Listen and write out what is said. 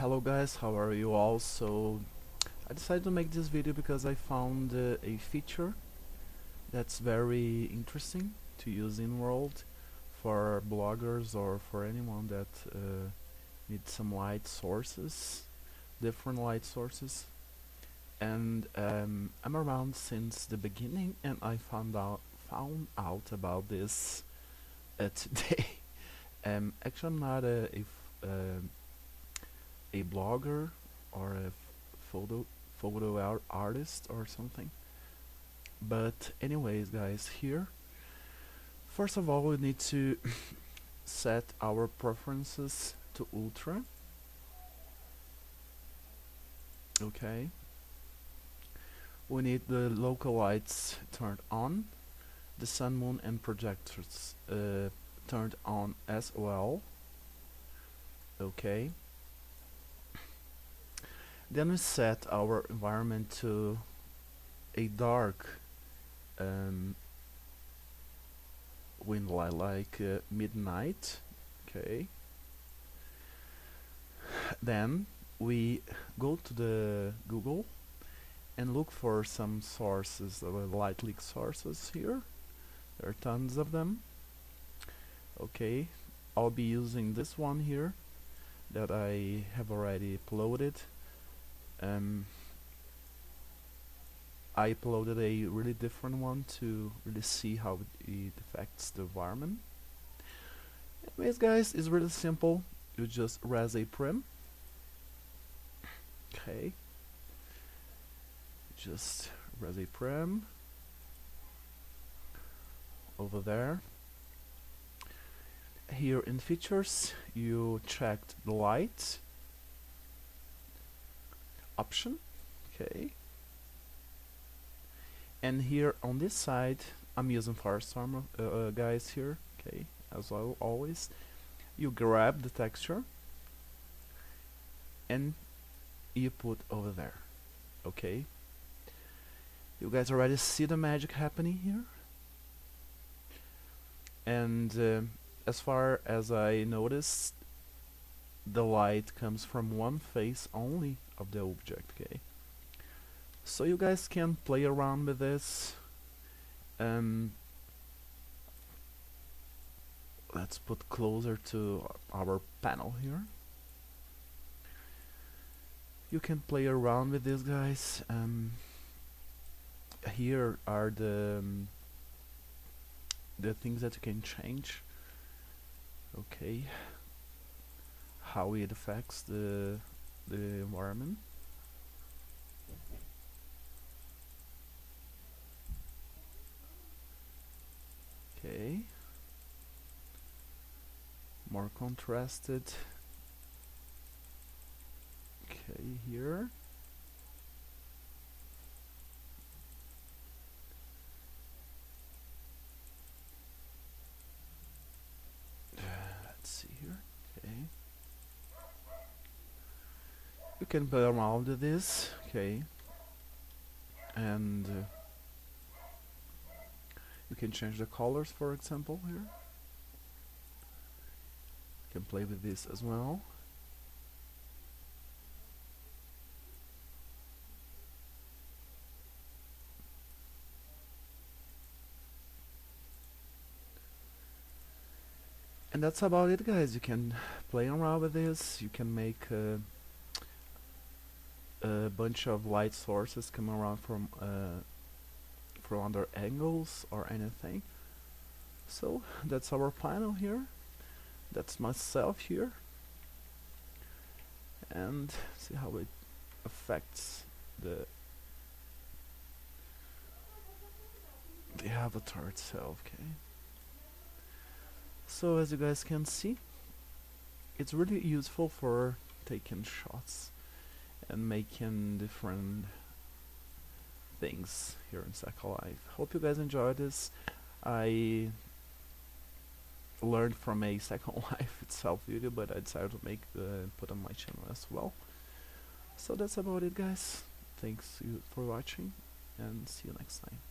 hello guys, how are you all? So I decided to make this video because I found uh, a feature that's very interesting to use in world for bloggers or for anyone that uh, needs some light sources, different light sources. And um, I'm around since the beginning and I found out found out about this uh, today. um, actually I'm not a, a um, a blogger or a photo photo ar artist or something. But anyways guys here first of all we need to set our preferences to ultra. Okay. We need the local lights turned on the sun moon and projectors uh, turned on as well. Okay then we set our environment to a dark um, light like uh, midnight okay. Then we go to the Google and look for some sources uh, light leak sources here. There are tons of them. Okay I'll be using this one here that I have already uploaded um, I uploaded a really different one to really see how it, affects the environment. Anyways guys, it's really simple. You just res a prim. Okay. Just res a prim over there. Here in features you checked the light option. Okay. And here on this side I'm using Firestorm uh, uh, guys here. Okay. As well always. You grab the texture. And you put over there. Okay. You guys already see the magic happening here? And uh, as far as I noticed the light comes from one face only of the object okay? So you guys can play around with this. Um, let's put closer to our panel here. You can play around with this guys. Um, here are the um, the things that you can change. Okay how it affects the the environment. Okay. More contrasted. Okay, here. You can play around with this okay. And uh, you can change the colors for example here. You can play with this as well. And that's about it guys. You can play around with this. You can make uh, a bunch of light sources come around from uh, from other angles or anything. So that's our panel here. That's myself here. And see how it affects the the avatar itself okay? So as you guys can see it's really useful for taking shots and making different things here in Second Life. Hope you guys enjoyed this. I learned from a Second Life itself video, but I decided to make uh, put on my channel as well. So that's about it, guys. Thanks for watching, and see you next time.